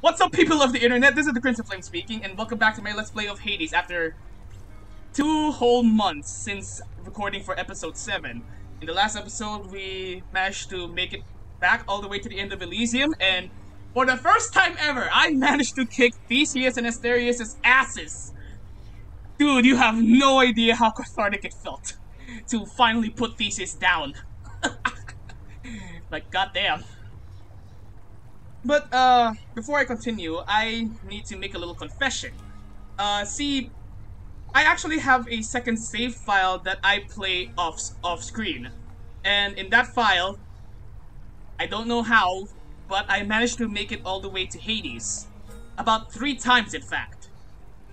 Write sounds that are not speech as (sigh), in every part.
What's up, people of the internet? This is the Crimson Flame speaking, and welcome back to my Let's Play of Hades after two whole months since recording for episode 7. In the last episode, we managed to make it back all the way to the end of Elysium, and for the first time ever, I managed to kick Theseus and Asterius' asses! Dude, you have no idea how cathartic it felt to finally put Theseus down. (laughs) like, goddamn. But, uh, before I continue, I need to make a little confession. Uh, see, I actually have a second save file that I play off, off screen. And in that file, I don't know how, but I managed to make it all the way to Hades. About three times, in fact.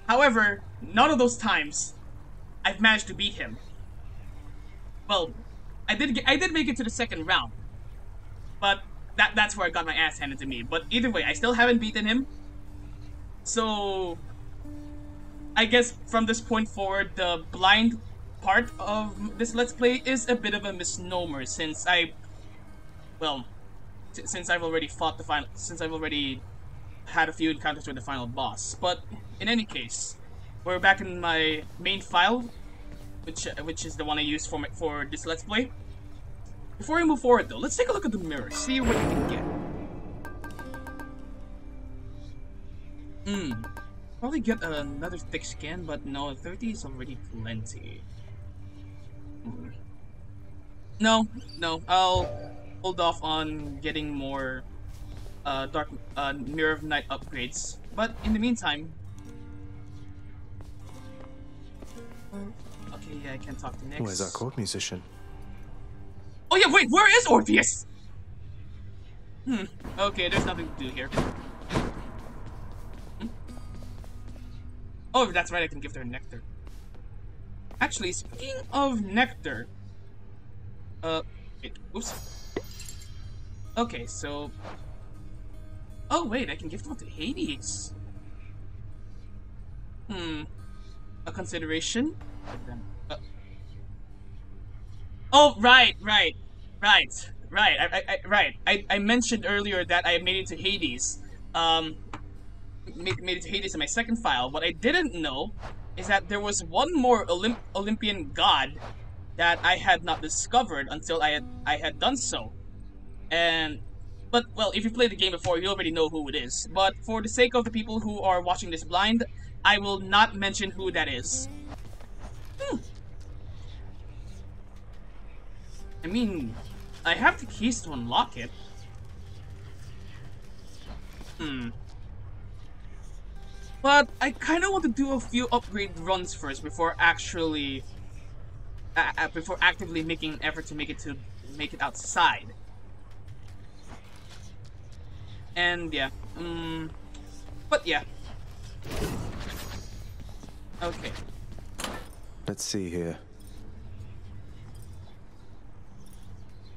However, none of those times, I've managed to beat him. Well, I did get, I did make it to the second round, but that that's where I got my ass handed to me. But either way, I still haven't beaten him. So I guess from this point forward, the blind part of this Let's Play is a bit of a misnomer since I, well, since I've already fought the final, since I've already had a few encounters with the final boss. But in any case, we're back in my main file, which which is the one I use for my, for this Let's Play. Before we move forward though, let's take a look at the mirror, see what we can get. Hmm. Probably get another thick skin, but no, 30 is already plenty. No, no, I'll hold off on getting more uh, Dark uh, Mirror of Night upgrades. But in the meantime... Okay, yeah, I can talk to Nyx. Where's our court musician? Oh yeah, wait, where is Orpheus? Hmm, okay, there's nothing to do here. Hmm? Oh, that's right, I can give her nectar. Actually, speaking of nectar... Uh, wait, oops. Okay, so... Oh wait, I can give them to Hades. Hmm. A consideration? Oh, right, right, right, right, I, I, right. I, I mentioned earlier that I made it to Hades. Um, made, made it to Hades in my second file. What I didn't know is that there was one more Olymp Olympian god that I had not discovered until I had I had done so. And but well, if you played the game before, you already know who it is. But for the sake of the people who are watching this blind, I will not mention who that is. Hmm. I mean, I have the keys to unlock it. Hmm. But I kind of want to do a few upgrade runs first before actually, uh, before actively making an effort to make it to make it outside. And yeah, um, but yeah. Okay. Let's see here.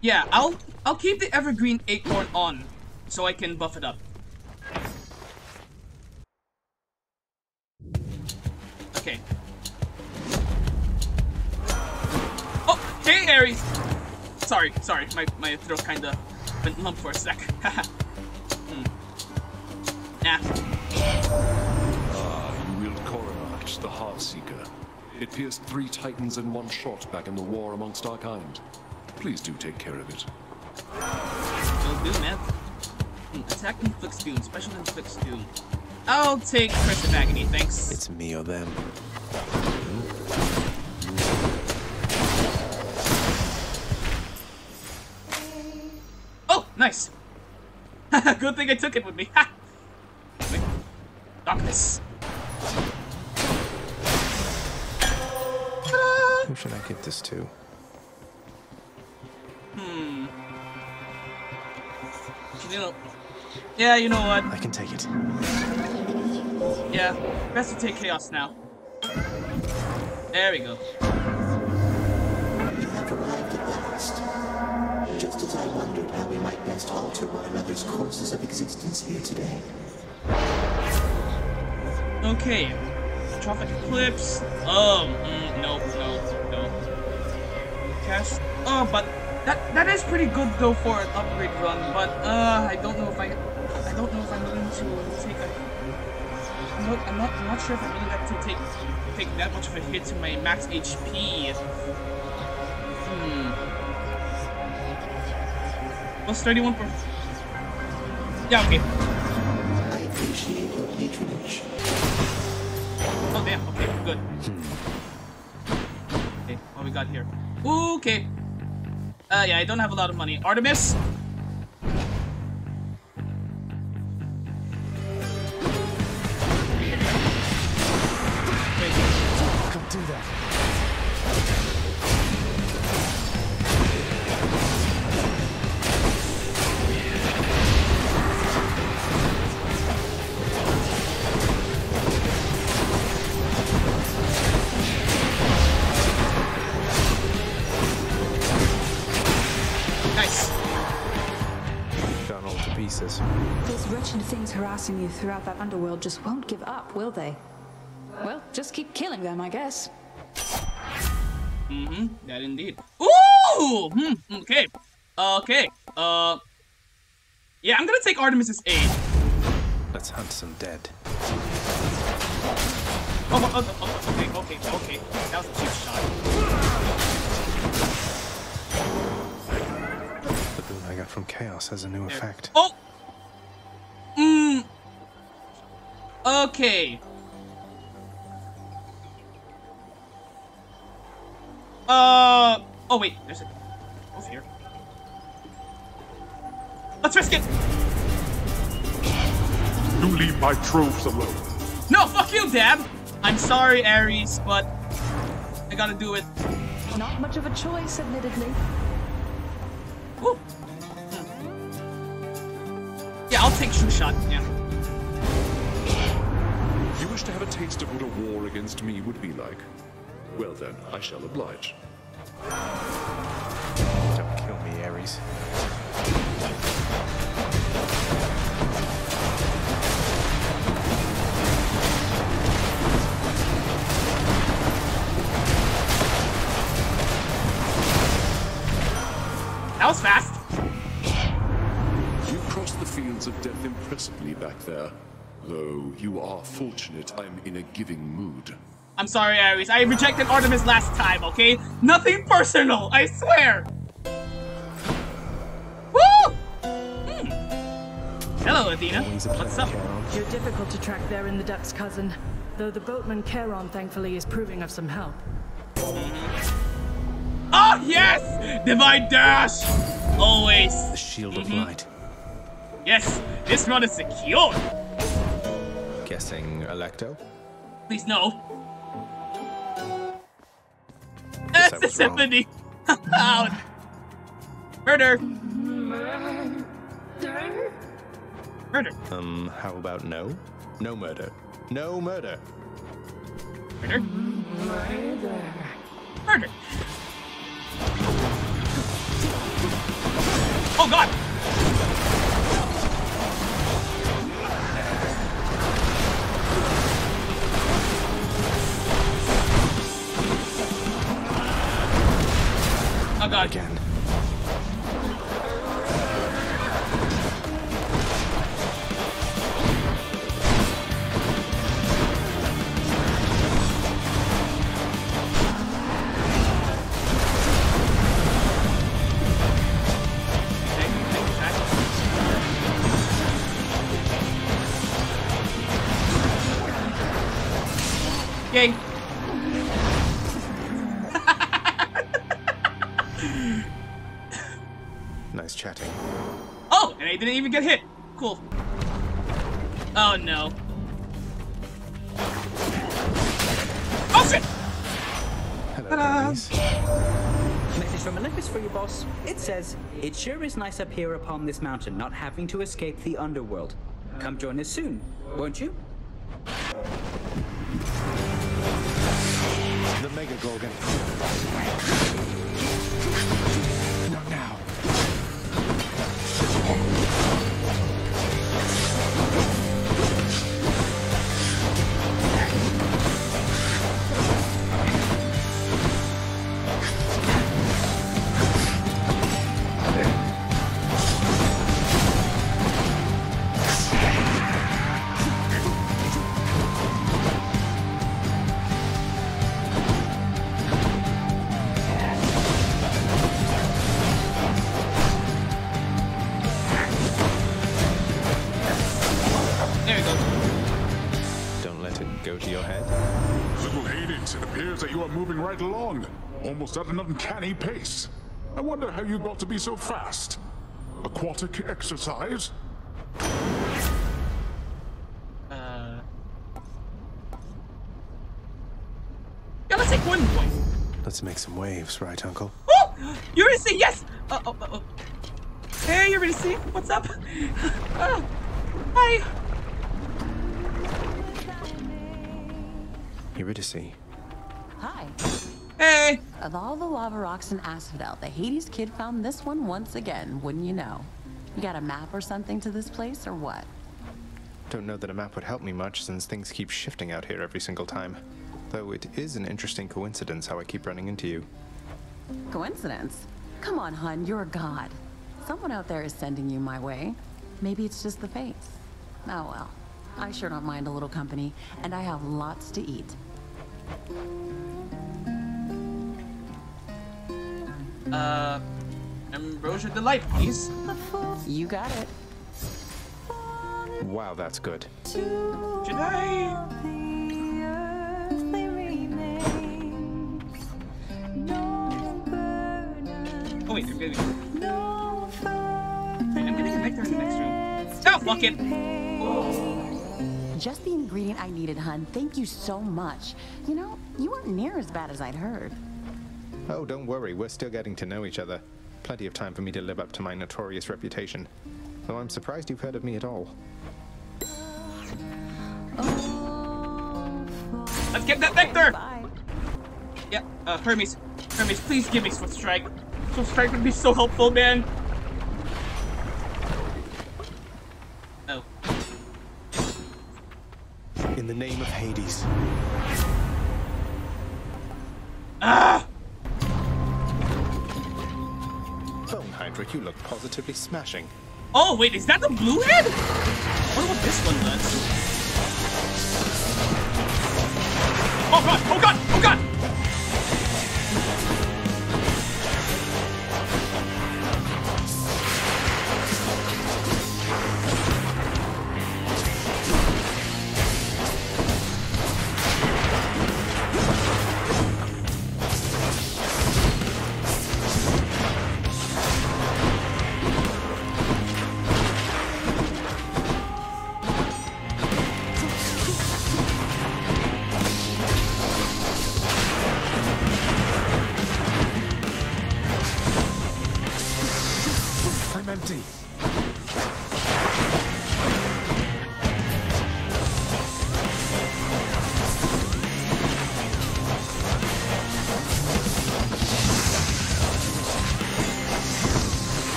Yeah, I'll I'll keep the evergreen acorn on so I can buff it up. Okay. Oh, hey Ares! Sorry, sorry, my, my throat kinda went lump for a sec. (laughs) hmm. Nah. Ah, the Heartseeker. It pierced three titans in one shot back in the war amongst our kind. Please do take care of it. Will do, man. Hmm, attack inflicts doom, special inflicts doom. I'll take Curse of Agony, thanks. It's me or them. Oh, nice. (laughs) Good thing I took it with me. (laughs) Wait. Darkness. Who should I give this to? Hmm. You know. Yeah, you know what? I can take it. Yeah, best to take chaos now. There we go. Just as I wondered how we might best alter one another's courses of existence here today. Okay. Trophic Eclipse. Oh, mm, nope, no, no. Cast. Oh, but that that is pretty good though for an upgrade run. But uh, I don't know if I, I don't know if I'm willing to take a. I'm not, I'm not, I'm not sure if I'm got to take take that much of a hit to my max HP. Hmm. Plus 31 per. Yeah, okay. I appreciate your patronage. Oh damn. Okay, good. Okay, what we got here? Okay. Uh, yeah, I don't have a lot of money. Artemis. Nice. Done all to pieces. Those wretched things harassing you throughout that underworld just won't give up, will they? Well, just keep killing them, I guess. Mm-hmm. That indeed. Ooh! Hmm. Okay. Okay. Uh. Yeah, I'm gonna take Artemis's aid. Let's hunt some dead. Oh, oh, oh, oh, okay, okay, okay. That was a cheap shot. The boon I got from Chaos has a new There. effect. Oh! Mmm. Okay. Uh. Oh wait, there's a. What's here? Let's risk it. You leave my troves alone. No, fuck you, Dad. I'm sorry, Ares, but I gotta do it. Not much of a choice, admittedly. Woo. Yeah, I'll take true shot. Yeah. You wish to have a taste of what a war against me would be like? Well then, I shall oblige. Don't kill me, Ares. That was fast. You crossed the fields of death impressively back there. Though you are fortunate I'm in a giving mood. I'm sorry, Ares. I rejected Artemis last time, okay? Nothing personal, I swear. Woo! Hmm. Hello, Athena. What's up? You're difficult to track there in the depths, cousin. Though the boatman Charon thankfully is proving of some help. Oh, yes! Divine Dash! Always. The shield of Mhm. light. Yes, this run is secure. Guessing Alecto? Please, no. That's wrong. symphony. Out. (laughs) Murder. Murder. Um, how about no? No murder. No murder. Murder. Murder. Oh god! Oh god. Again. Even get hit. Cool. Oh no. Oh shit! Hello, Ta-da. Message from Olympus for you, boss. It says, It sure is nice up here upon this mountain, not having to escape the underworld. Come join us soon, won't you? The Mega Gorgon. Appears that you are moving right along, almost at an uncanny pace. I wonder how you got to be so fast. Aquatic exercise? Uh. Yeah, let's take one point. Let's make some waves, right, Uncle? (gasps) Oh! Eurydice, yes! Uh, oh, oh, oh. Hey, Eurydice, what's up? (laughs) Uh, hi. Eurydice. Hi. Hey. Of all the lava rocks in Asphodel, the Hades kid found this one once again, wouldn't you know? You got a map or something to this place, or what? Don't know that a map would help me much since things keep shifting out here every single time. Though it is an interesting coincidence how I keep running into you. Coincidence? Come on, hun, you're a god. Someone out there is sending you my way. Maybe it's just the fates. Oh well. I sure don't mind a little company, and I have lots to eat. Uh, Ambrosia Delight, please. You got it. Wow, that's good. Should I? Oh wait, they're good. Wait, I'm getting a nectar in the next room. Stop, bucket! Just the ingredient I needed, hun. Thank you so much. You know, you weren't near as bad as I'd heard. Oh, don't worry, we're still getting to know each other. Plenty of time for me to live up to my notorious reputation. Though I'm surprised you've heard of me at all. Let's get that nectar! Bye. Yeah, uh, Hermes. Hermes, please give me Swift Strike. Swift Strike would be so helpful, man. Oh. In the name of Hades. Ah! Bone Hydra, you look positively smashing. Oh, wait, is that the blue head? I wonder what this one does. Oh god! Oh god!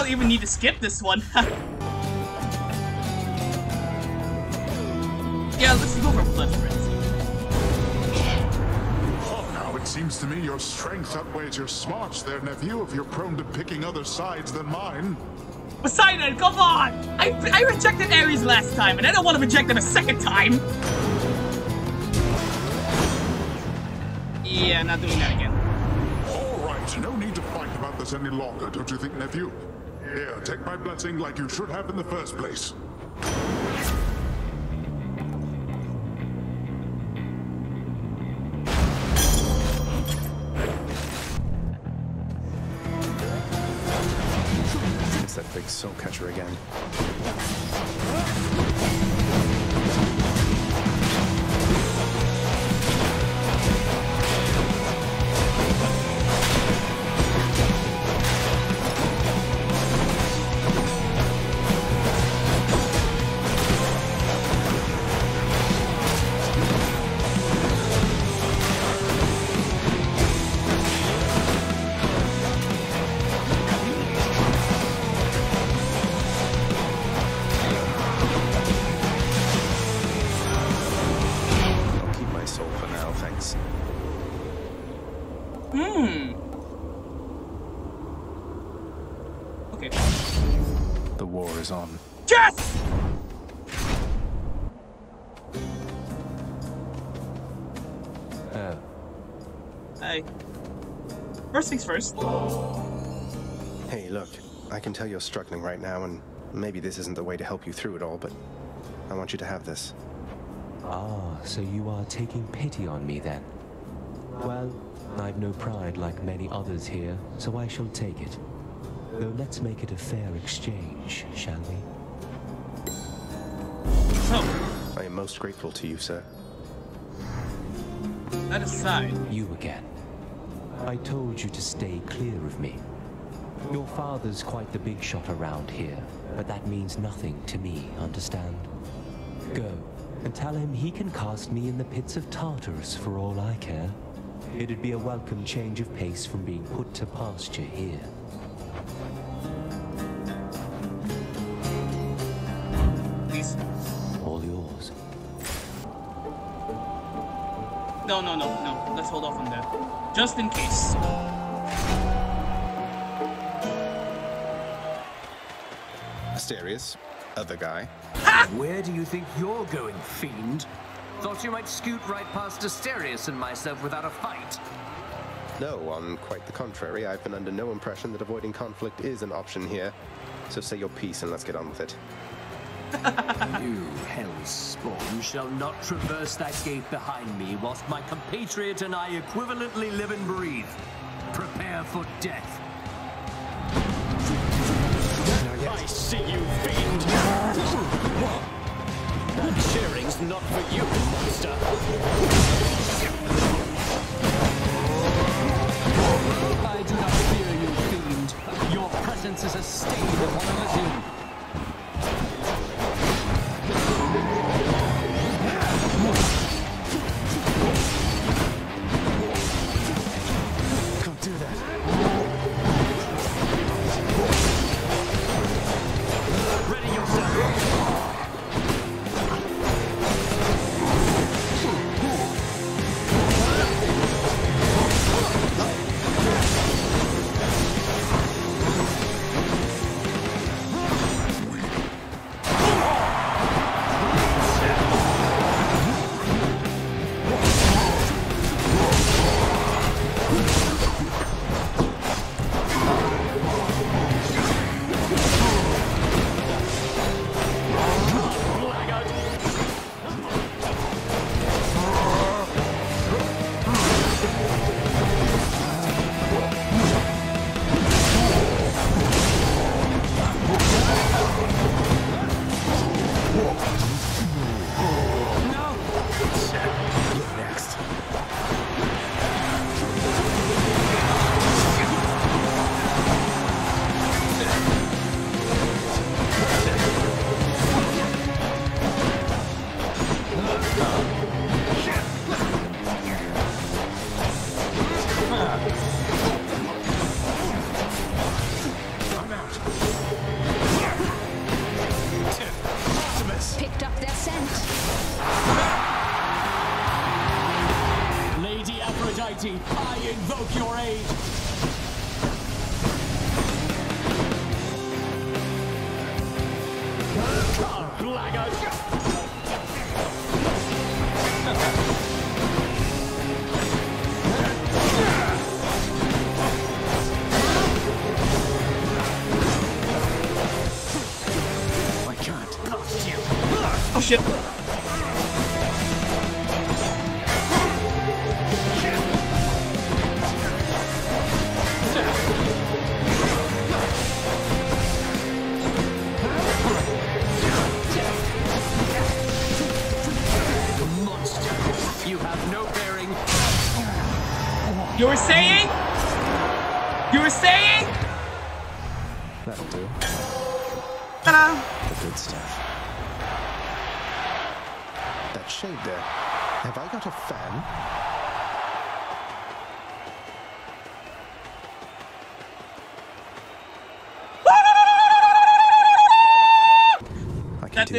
I'll even need to skip this one. (laughs) yeah, let's go for Blood Frenzy. Now it seems to me your strength outweighs your smarts there, nephew, if you're prone to picking other sides than mine. Poseidon, come on! I, I rejected Ares last time, and I don't want to reject him a second time! Yeah, not doing that again. All right, no need to fight about this any longer, don't you think, nephew? Here, take my blessing like you should have in the first place. Things first. Hey, look, I can tell you're struggling right now, and maybe this isn't the way to help you through it all, but I want you to have this. Ah, so you are taking pity on me then? Well, I've no pride like many others here, so I shall take it. Though let's make it a fair exchange, shall we? So, I am most grateful to you, sir. that aside, You again. I told you to stay clear of me. Your father's quite the big shot around here, but that means nothing to me, understand? Go, and tell him he can cast me in the pits of Tartarus for all I care. It'd be a welcome change of pace from being put to pasture here. please. All yours. No, no, no, hold off on that. Just in case. Asterius, other guy. Where do you think you're going, fiend? Thought you might scoot right past Asterius and myself without a fight. No, on quite the contrary, I've been under no impression that avoiding conflict is an option here. So say your piece and let's get on with it. You hell's spawn shall not traverse that gate behind me whilst my compatriot and I equivalently live and breathe. Prepare for death. I see you, fiend! That cheering's not for you, monster!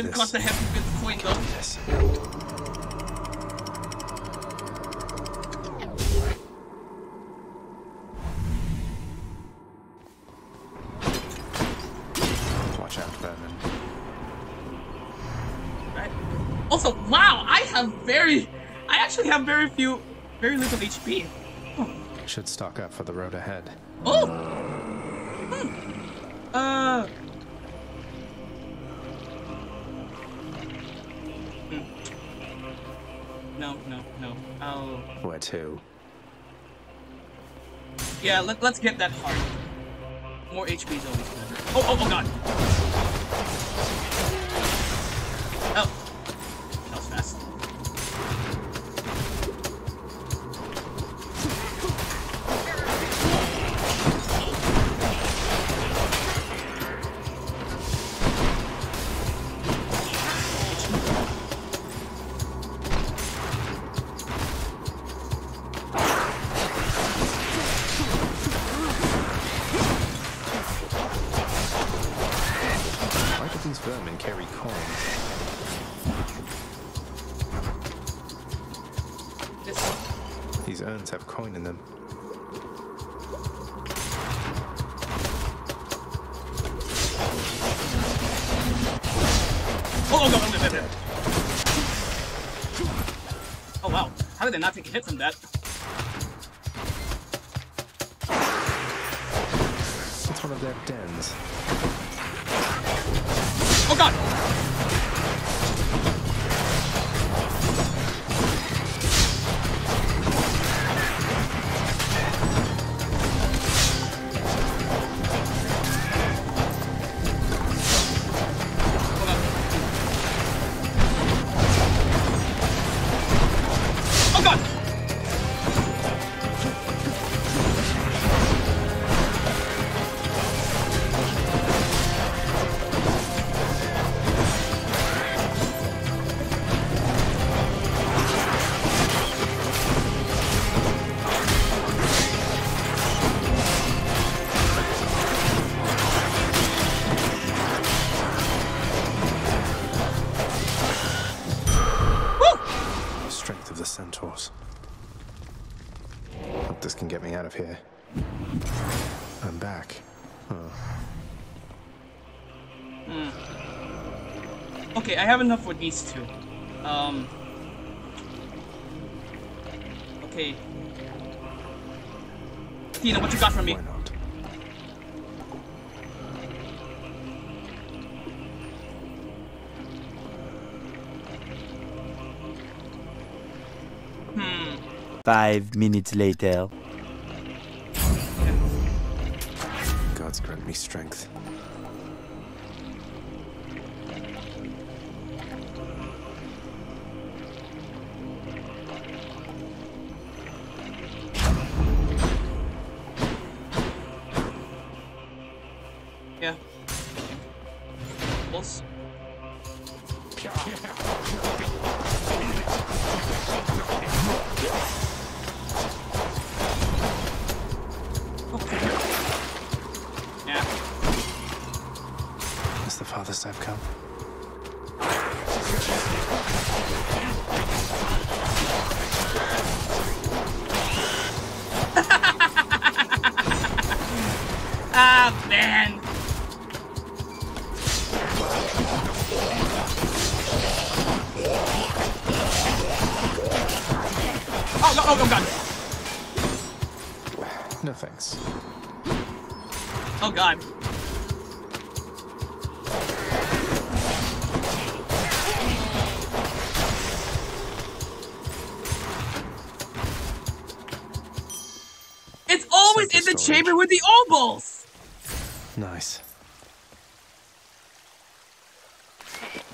Didn't this. cost a hefty bit of coin though. Yes. vermin. Right. Also, wow, I have very, I actually have very few, very little HP. Should stock up for the road ahead. Oh. Where to? Yeah, let, let's get that heart. More HP is always good. Oh, oh, oh god! Oh, oh. Oh, wow. How did they not take a hit from that? It's one of their dens. Oh, God! Have enough for these two. Um. Okay. Tina, what you got for me? Hmm. Five minutes later. Gods grant me strength.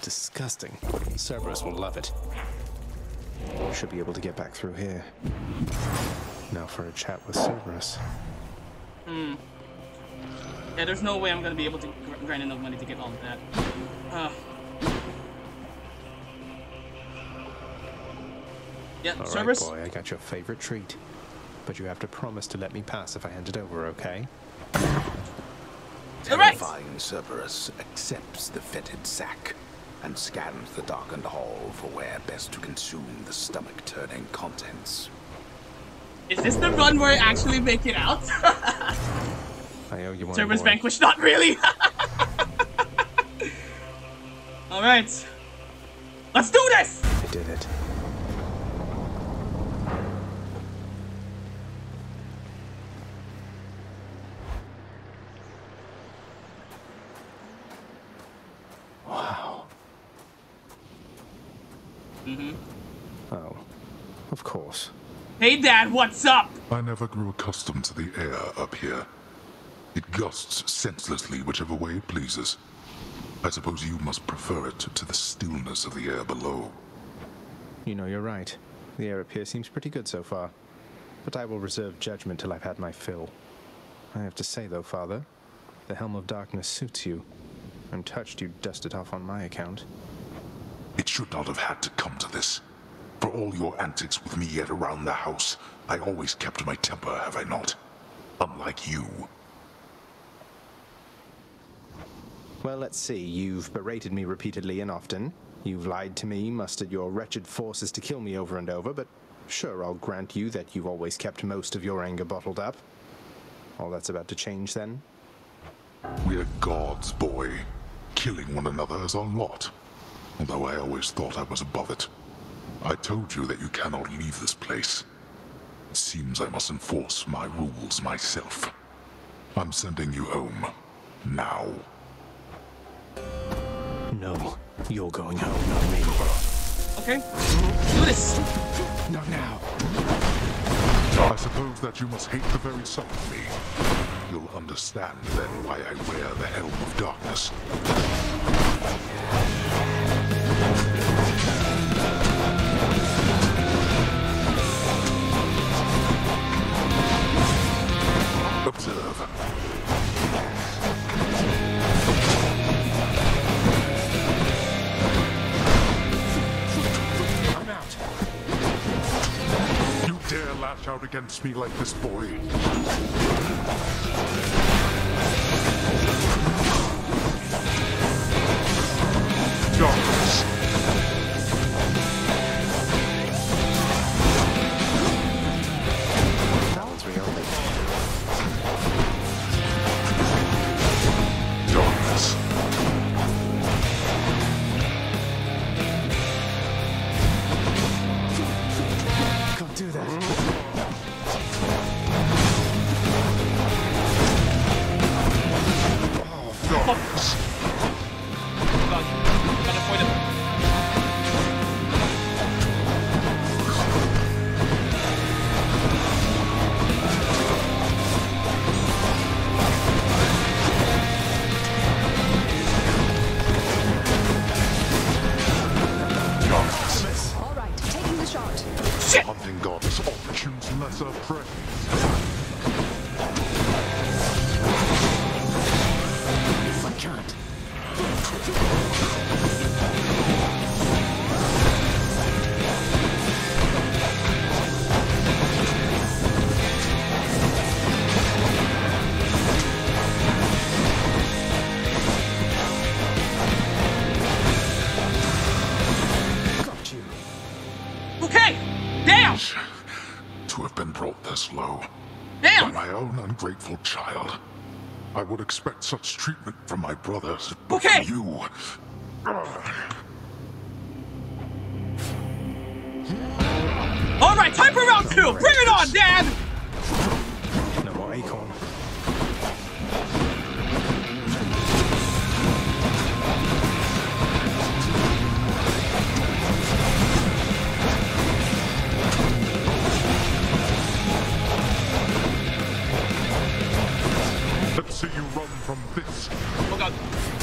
Disgusting. Cerberus will love it. Should be able to get back through here. Now for a chat with Cerberus. Hmm. Yeah, there's no way I'm gonna be able to grind enough money to get all of that. Uh. Yeah, All right, Cerberus? boy, I got your favorite treat. But you have to promise to let me pass if I hand it over, okay? Terrifying Cerberus accepts the fetid sack and scans the darkened hall for where best to consume the stomach-turning contents. Is this the run where I actually make it out? (laughs) I owe you one Cerberus boy. Vanquish, not really! (laughs) All right. Let's do this. I did it. Wow. Mm-hmm. Oh, of course. Hey, Dad, what's up? I never grew accustomed to the air up here. It gusts senselessly whichever way it pleases. I suppose you must prefer it to the stillness of the air below. You know, you're right. The air up here seems pretty good so far. But I will reserve judgment till I've had my fill. I have to say, though, Father, the Helm of Darkness suits you. I'm touched you dust it off on my account. It should not have had to come to this. For all your antics with me yet around the house, I always kept my temper, have I not? Unlike you. Well, let's see. You've berated me repeatedly and often. You've lied to me, mustered your wretched forces to kill me over and over, but sure, I'll grant you that you've always kept most of your anger bottled up. All that's about to change then? We're gods, boy. Killing one another is our lot. Although I always thought I was above it. I told you that you cannot leave this place. It seems I must enforce my rules myself. I'm sending you home. Now. No, you're going home, not me. Okay. Do this. Not now. I suppose that you must hate the very sight of me. You'll understand then why I wear the Helm of Darkness. Against me like this, boy? Damn. By my own ungrateful child. I would expect such treatment from my brothers. But Okay. from you. All right, time for round two. Bring it on, Dad. No more acorn. Run from this. Oh God.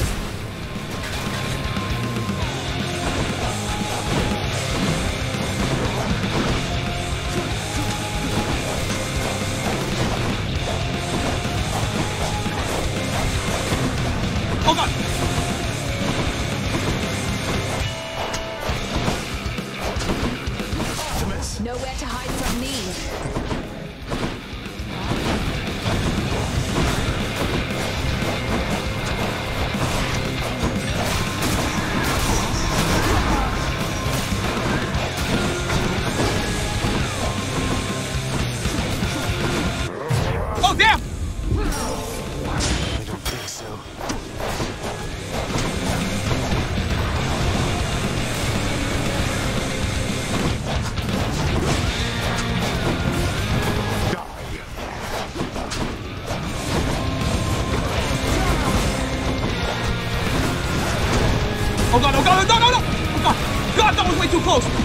Close!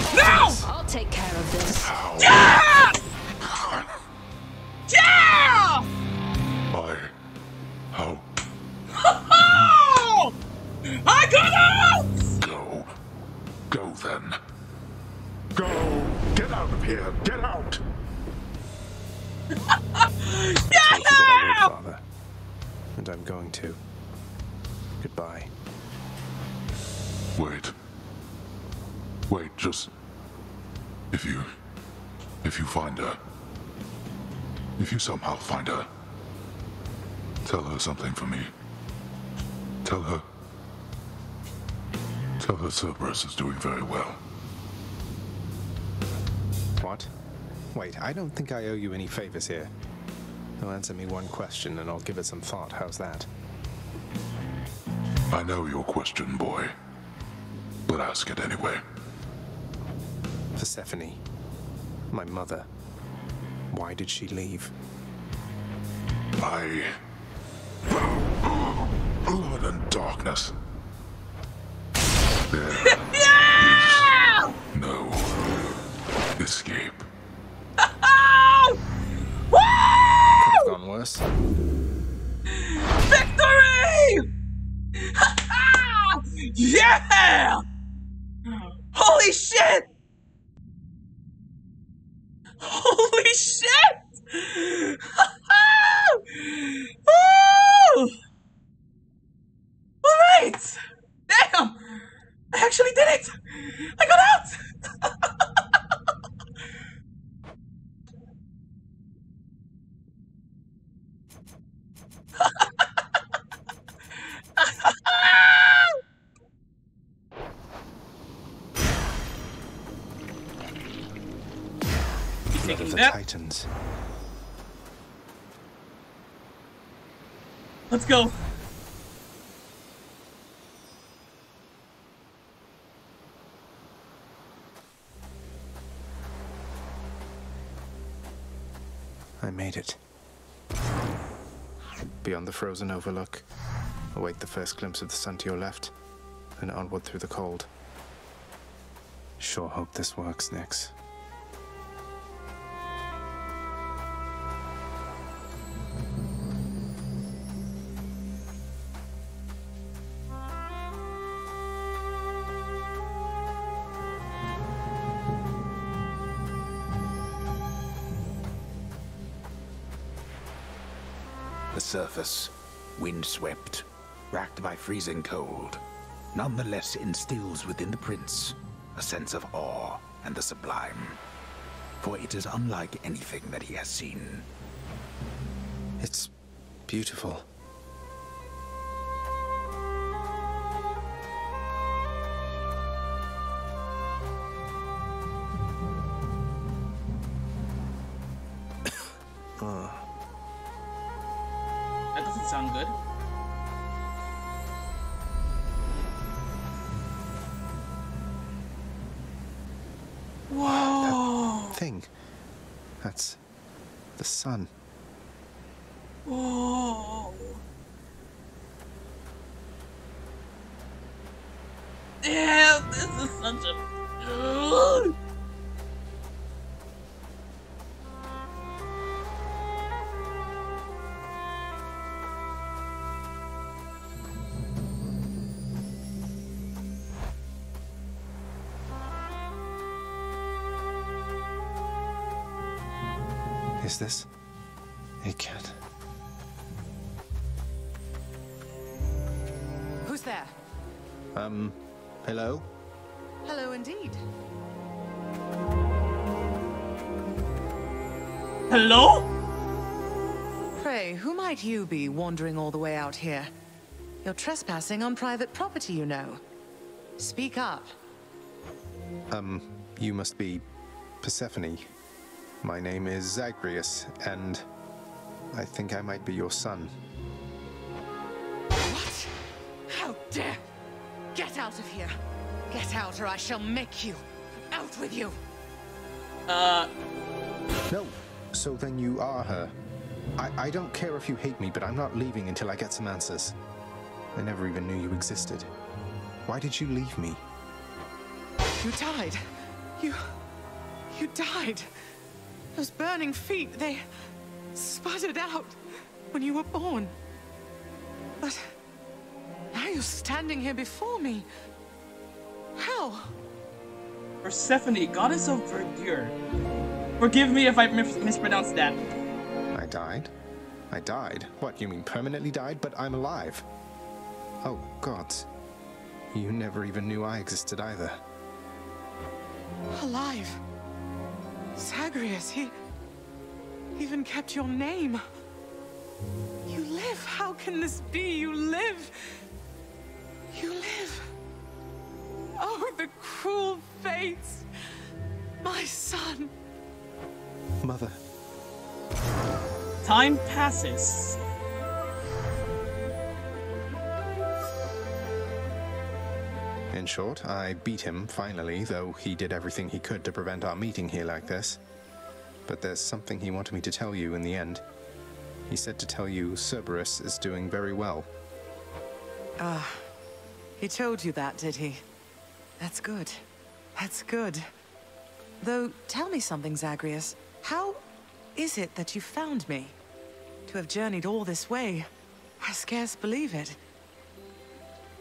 Cerberus is doing very well. What? Wait, I don't think I owe you any favors here. You'll answer me one question and I'll give it some thought. How's that? I know your question, boy. But ask it anyway. Persephone. My mother. Why did she leave? I... Blood and darkness. There (laughs) Yeah! is no escape. (laughs) Woo! Gone worse. Victory! (laughs) yeah! Holy shit! Holy shit! Woo! Alright! Damn! I actually did it! I got out! Blood taking of the that. Titans. Let's go. I made it. Beyond the frozen overlook, await the first glimpse of the sun to your left, and onward through the cold. Sure hope this works, Nyx. Surface, windswept, racked by freezing cold, nonetheless instills within the prince a sense of awe and the sublime. For it is unlike anything that he has seen. It's beautiful. This? It can't. Who's there? Um, hello? Hello indeed. Hello? Pray, who might you be wandering all the way out here? You're trespassing on private property, you know. Speak up. Um, you must be Persephone. My name is Zagreus, and I think I might be your son. What? How dare! Get out of here! Get out or I shall make you! Out with you! Uh. No. So then you are her. I, I don't care if you hate me, but I'm not leaving until I get some answers. I never even knew you existed. Why did you leave me? You died. You. You died. Those burning feet, they sputtered out when you were born. But now you're standing here before me. How? Persephone, goddess of verdure. Forgive me if I mis- mispronounced that. I died? I died? What, you mean permanently died? But I'm alive. Oh, gods. You never even knew I existed either. Alive. Zagreus, he even kept your name. You live. How can this be? You live. You live. Oh, the cruel fates. My son. Mother. Time passes. In short, I beat him finally, though he did everything he could to prevent our meeting here like this. But there's something he wanted me to tell you in the end. He said to tell you Cerberus is doing very well. Ah, he told you that, did he? That's good. That's good. Though, tell me something, Zagreus. How is it that you found me? To have journeyed all this way, I scarce believe it.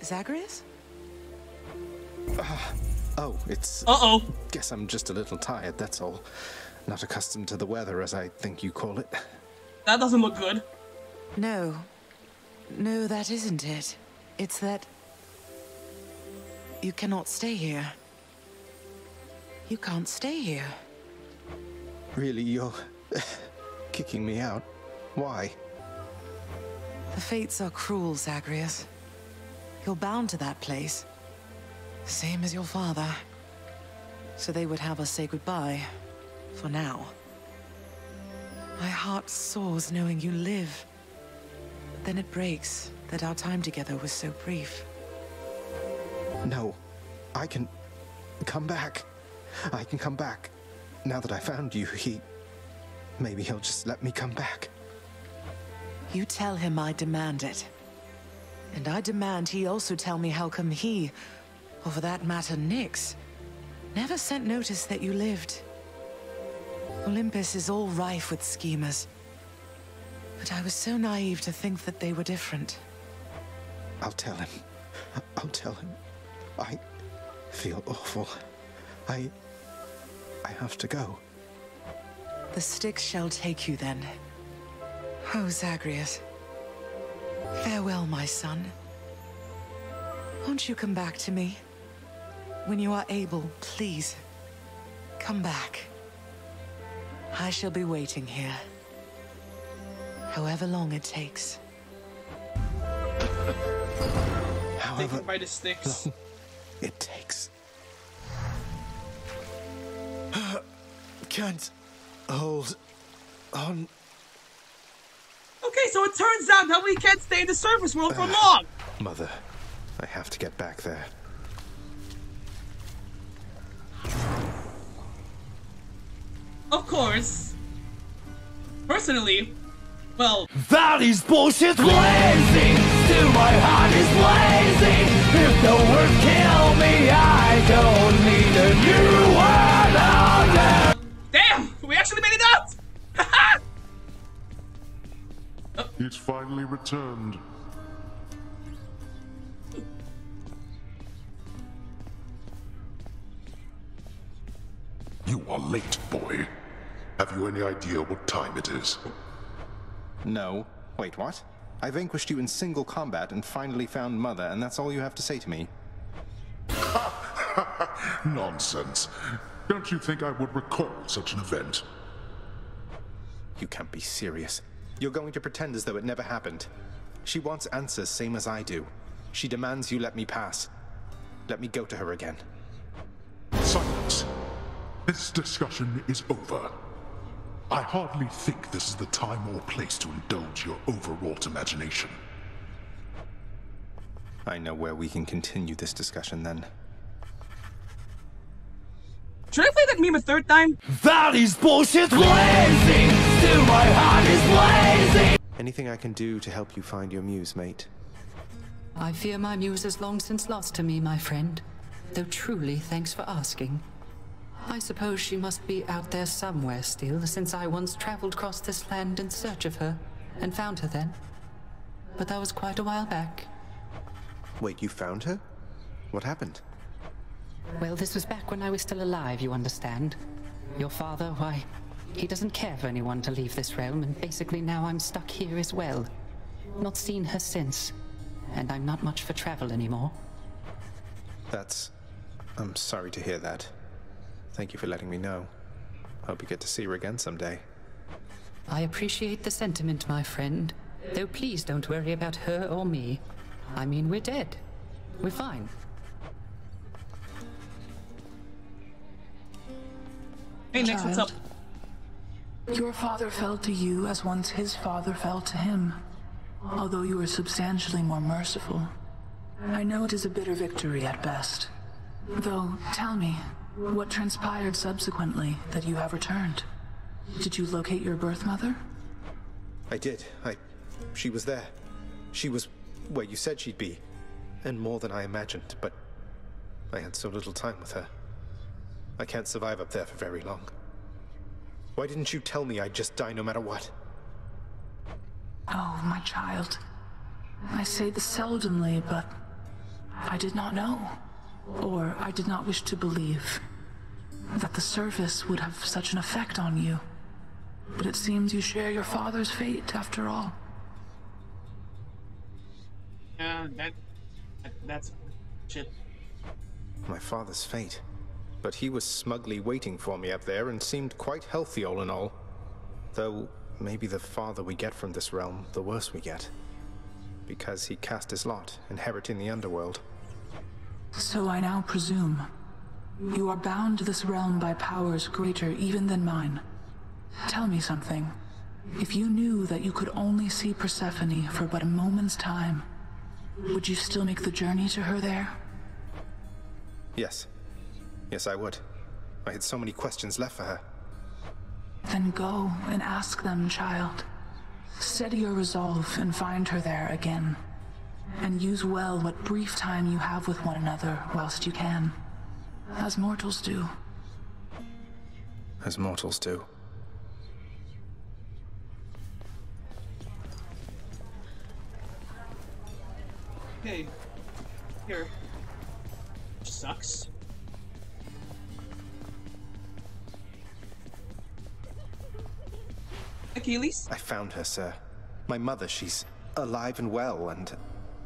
Zagreus? (sighs) Oh, it's. Uh oh. Guess I'm just a little tired, that's all. Not accustomed to the weather, as I think you call it. That doesn't look good. No. No, that isn't it. It's that... You cannot stay here. You can't stay here. Really, you're. (sighs) kicking me out? Why? The fates are cruel, Zagreus. You're bound to that place. Same as your father. So they would have us say goodbye. For now. My heart soars knowing you live. But then it breaks that our time together was so brief. No. I can. come back. I can come back. Now that I found you, he. Maybe he'll just let me come back. You tell him I demand it. And I demand he also tell me how come he, or for that matter Nyx, never sent notice that you lived. Olympus is all rife with schemers. But I was so naive to think that they were different. I'll tell him. I'll tell him. I feel awful. I. I have to go. The Styx shall take you then. Oh, Zagreus. Farewell, my son. Won't you come back to me? When you are able, please. Come back. I shall be waiting here. However long it takes. Taken by the Styx. (laughs) It takes. (gasps) Can't hold on. Okay, so it turns out that we can't stay in the surface world for uh, long. Mother, I have to get back there. Of course. Personally, well, That is bullshit blazing. Still my heart is blazing. If the words kill me, I don't need a new world order. damn, we actually made it out. (laughs) It's finally returned. Any idea what time it is? No. Wait, what? I vanquished you in single combat and finally found Mother, and that's all you have to say to me? (laughs) Nonsense. Don't you think I would recall such an event? You can't be serious. You're going to pretend as though it never happened. She wants answers, same as I do. She demands you let me pass. Let me go to her again. Silence. This discussion is over. I hardly think this is the time or place to indulge your overwrought imagination. I know where we can continue this discussion then. should I play that meme a third time? That is bullshit blazing. Still my heart is blazing. Anything I can do to help you find your muse, mate? I fear my muse is long since lost to me, my friend. Though truly, thanks for asking. I suppose she must be out there somewhere still, since I once traveled across this land in search of her, and found her then. But that was quite a while back. Wait, you found her? What happened? Well, this was back when I was still alive, you understand. Your father, why, he doesn't care for anyone to leave this realm, and basically now I'm stuck here as well. Not seen her since, and I'm not much for travel anymore. That's. I'm sorry to hear that. Thank you for letting me know. Hope you get to see her again someday. I appreciate the sentiment, my friend. Though please don't worry about her or me. I mean, we're dead. We're fine. Hey, Nyx, what's up? Your father fell to you as once his father fell to him, although you were substantially more merciful. I know it is a bitter victory at best. Though, tell me, what transpired subsequently that you have returned? Did you locate your birth mother? I did. I. She was there. She was where you said she'd be. And more than I imagined, but I had so little time with her. I can't survive up there for very long. Why didn't you tell me I'd just die no matter what? Oh, my child. I say this seldomly, but I did not know. Or I did not wish to believe that the service would have such an effect on you. But it seems you share your father's fate after all. Yeah, that, that that's shit. My father's fate. But he was smugly waiting for me up there and seemed quite healthy all in all. Though, maybe the farther we get from this realm, the worse we get. Because he cast his lot, inheriting the underworld. So I now presume you are bound to this realm by powers greater even than mine. Tell me something. If you knew that you could only see Persephone for but a moment's time, would you still make the journey to her there? Yes. Yes, I would. I had so many questions left for her. Then go and ask them, child. Steady your resolve and find her there again. And use well what brief time you have with one another whilst you can. As mortals do. As mortals do. Hey, here. Sucks. Achilles? I found her, sir. My mother, she's alive and well, and.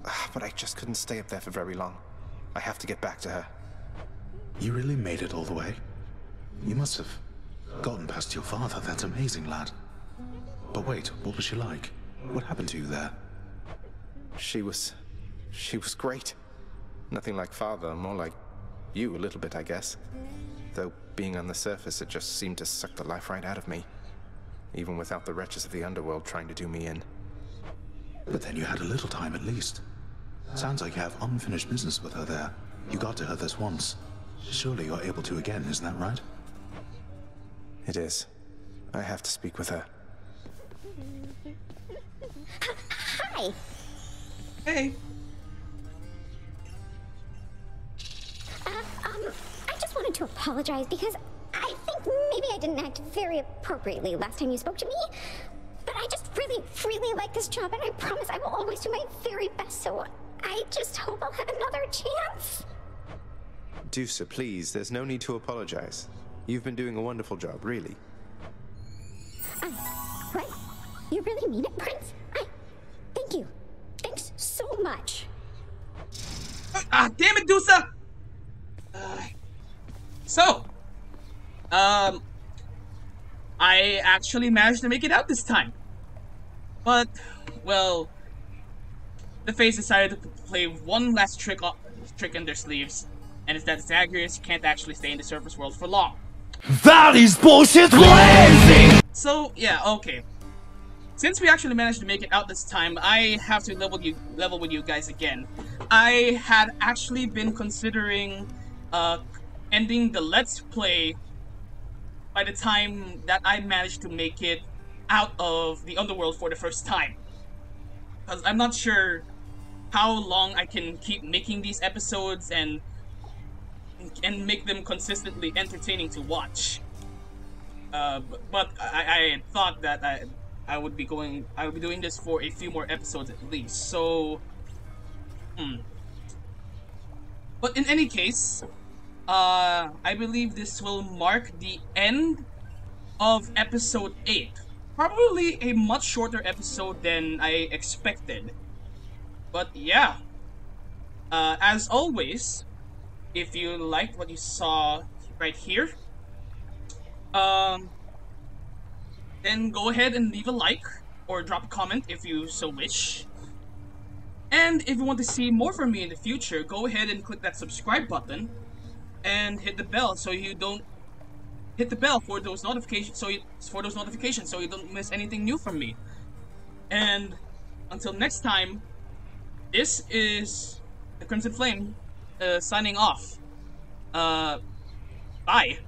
Ah, But I just couldn't stay up there for very long. I have to get back to her. You really made it all the way? You must have gotten past your father. That's amazing, lad. But wait, what was she like? What happened to you there? She was. She was great. Nothing like father, more like you a little bit, I guess. Though being on the surface, it just seemed to suck the life right out of me. Even without the wretches of the underworld trying to do me in. But then you had a little time at least. Sounds like you have unfinished business with her there. You got to her this once. Surely you're able to again, isn't that right? It is. I have to speak with her. Hi. Hey. Uh, um, I just wanted to apologize because I think maybe I didn't act very appropriately last time you spoke to me. But I just really, really like this job, and I promise I will always do my very best, so I just hope I'll have another chance. Dusa, please, there's no need to apologize. You've been doing a wonderful job, really. I, what? You really mean it, Prince? I. Thank you. Thanks so much. Ah, damn it, Dusa! Uh, so, um, I actually managed to make it out this time. But, well, the Fates decided to play one last trick, trick in their sleeves, and it's that Zagreus can't actually stay in the surface world for long. That is bullshit crazy! So, yeah, okay. Since we actually managed to make it out this time, I have to level you level with you guys again. I had actually been considering uh, ending the Let's Play by the time that I managed to make it out of the underworld for the first time. Because I'm not sure how long I can keep making these episodes and and make them consistently entertaining to watch. Uh, but, I, I thought that I I would be going I would be doing this for a few more episodes at least. So, hmm. But in any case, uh, I believe this will mark the end of episode 8. Probably a much shorter episode than I expected. But yeah. Uh, as always, if you liked what you saw right here, um, then go ahead and leave a like or drop a comment if you so wish. And if you want to see more from me in the future, go ahead and click that subscribe button and hit the bell so you don't hit the bell for those notifications so you for those notifications so you don't miss anything new from me. And until next time, this is the Crimson Flame uh, signing off. Uh, bye.